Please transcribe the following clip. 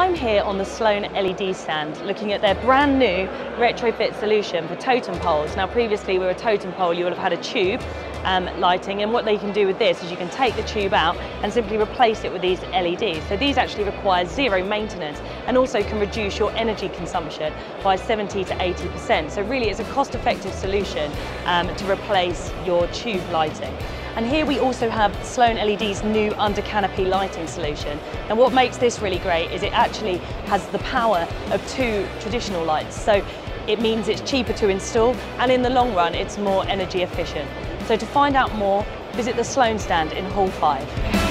I'm here on the Sloan LED stand looking at their brand new retrofit solution for totem poles. Now previously with a totem pole you would have had a tube um, lighting and what they can do with this is you can take the tube out and simply replace it with these LEDs. So these actually require zero maintenance and also can reduce your energy consumption by 70 to 80%. So really it's a cost effective solution um, to replace your tube lighting. And here we also have Sloan LED's new under canopy lighting solution. And what makes this really great is it actually has the power of two traditional lights. So it means it's cheaper to install and in the long run it's more energy efficient. So to find out more, visit the Sloan stand in Hall 5.